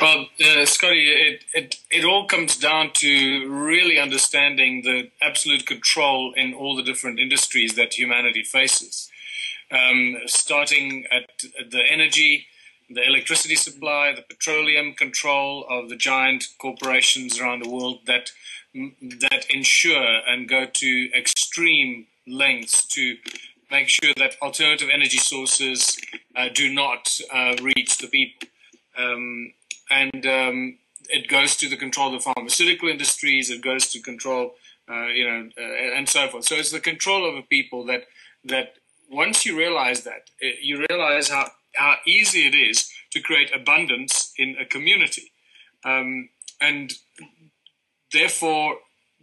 Well, uh, Scotty, it, it, it all comes down to really understanding the absolute control in all the different industries that humanity faces. Um, starting at the energy, the electricity supply, the petroleum control of the giant corporations around the world that that ensure and go to extreme lengths to make sure that alternative energy sources uh, do not uh, reach the people. Um, and um, it goes to the control of the pharmaceutical industries, it goes to control, uh, you know, uh, and so forth. So it's the control of the people that, that once you realize that, it, you realize how, how easy it is to create abundance in a community. Um, and therefore,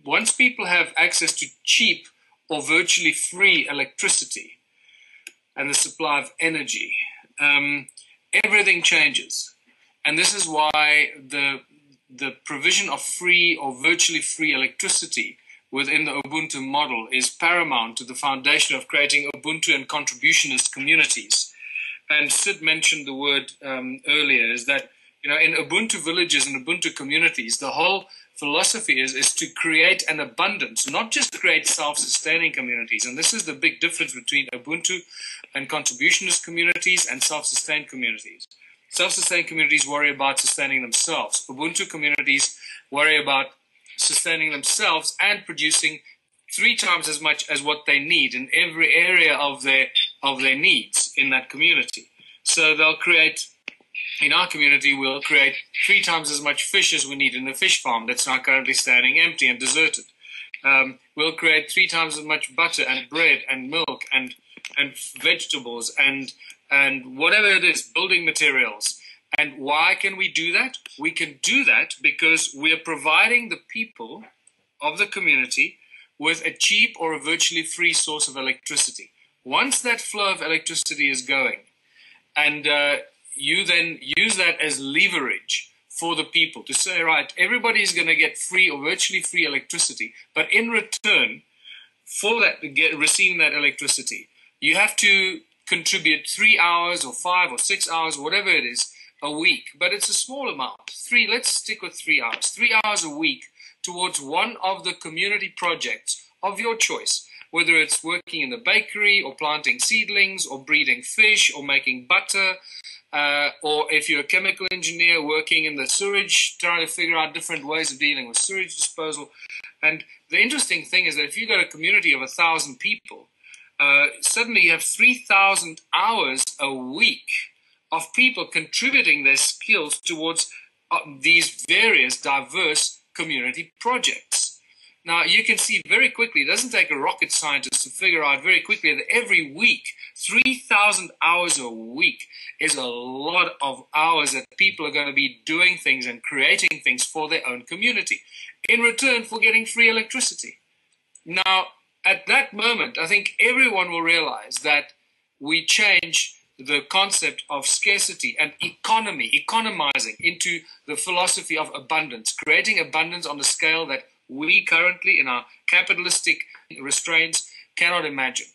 once people have access to cheap or virtually free electricity and the supply of energy, um, everything changes. And this is why the, the provision of free or virtually free electricity within the Ubuntu model is paramount to the foundation of creating Ubuntu and contributionist communities. And Sid mentioned the word um, earlier is that, you know, in Ubuntu villages and Ubuntu communities, the whole philosophy is, is to create an abundance, not just to create self-sustaining communities. And this is the big difference between Ubuntu and contributionist communities and self-sustained communities. Self-sustained communities worry about sustaining themselves. Ubuntu communities worry about sustaining themselves and producing three times as much as what they need in every area of their of their needs in that community. So they'll create in our community, we'll create three times as much fish as we need in the fish farm that's now currently standing empty and deserted. Um, we'll create three times as much butter and bread and milk and and vegetables and and whatever it is, building materials. And why can we do that? We can do that because we are providing the people of the community with a cheap or a virtually free source of electricity. Once that flow of electricity is going, and uh, you then use that as leverage for the people to say, right, everybody is going to get free or virtually free electricity, but in return for that, get, receiving that electricity, you have to contribute three hours or five or six hours, whatever it is, a week. But it's a small amount. Three, let's stick with three hours. Three hours a week towards one of the community projects of your choice, whether it's working in the bakery or planting seedlings or breeding fish or making butter uh, or if you're a chemical engineer working in the sewage, trying to figure out different ways of dealing with sewage disposal. And the interesting thing is that if you've got a community of a thousand people, uh, suddenly you have 3,000 hours a week of people contributing their skills towards uh, these various diverse community projects. Now, you can see very quickly, it doesn't take a rocket scientist to figure out very quickly that every week, 3,000 hours a week is a lot of hours that people are going to be doing things and creating things for their own community in return for getting free electricity. Now, at that moment, I think everyone will realize that we change the concept of scarcity and economy, economizing into the philosophy of abundance, creating abundance on a scale that we currently, in our capitalistic restraints, cannot imagine.